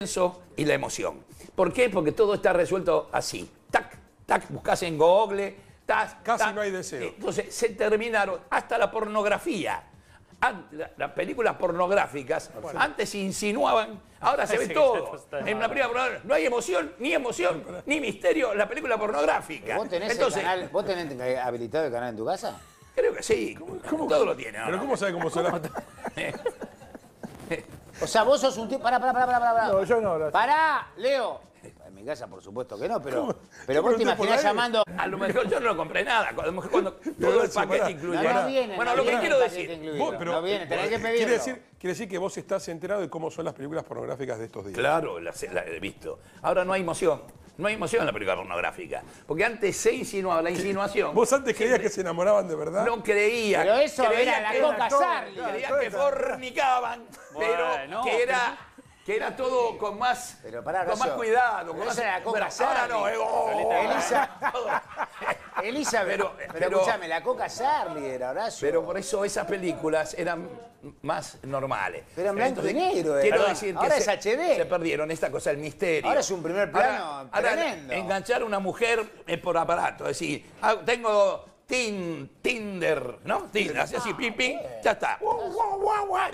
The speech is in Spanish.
suspenso y la emoción. ¿Por qué? Porque todo está resuelto así. Tac, tac, buscas en Google, tac, Casi tac. no hay deseo. Entonces se terminaron hasta la pornografía. La- Las películas pornográficas antes insinuaban, ahora se ve Sí, todo. En una película pornográfica no hay emoción, ni emoción, ni misterio en la película pornográfica. ¿Vos tenés, Entonces, el canal, ¿Vos tenés habilitado el canal en tu casa? creo que sí, todo lo tiene. Pero. ¿cómo sabe cómo será? O sea, vos sos un tipo. Pará, pará, pará, pará. pará. No, yo no. la- Pará, Leo. En mi casa, por supuesto que no, pero, pero vos te imaginás llamando. A lo mejor yo no compré nada, a lo mejor cuando todo el gracias, paquete pará. incluye. No, no viene, bueno, no lo que quiero decir, incluido. Vos, no viene, tenés que pedirlo. quiere decir, quiere decir que vos estás enterado de cómo son las películas pornográficas de estos días. Claro, la, la he visto. Ahora no hay emoción. No hay emoción en la película pornográfica. Porque antes se insinuaba la insinuación. ¿Vos antes creías que se enamoraban de verdad? No creía. Pero eso creía era la que- Coca Sarli. claro. Creía que fornicaban, pero Bueno, que era, que era todo con más, Pero pará, con más cuidado. Con pero más, era la Coca ahora Sarli. no, eh, oh, Elisa-. Elizabeth. Pero- Pero, pero- escúchame, la Coca Sarli era Horacio. Pero por eso esas películas eran más normales. Pero en blanco y negro, Quiero era. decir que Ahora es se, HD. se perdieron esta cosa, el misterio. Ahora es un primer plano Ahora- ahora tremendo. enganchar a una mujer es por aparato. Es decir, ah, tengo tin, Tinder, ¿no? Tinder, así, así, pim, pim, ya está. Guau, guau, guau, guau.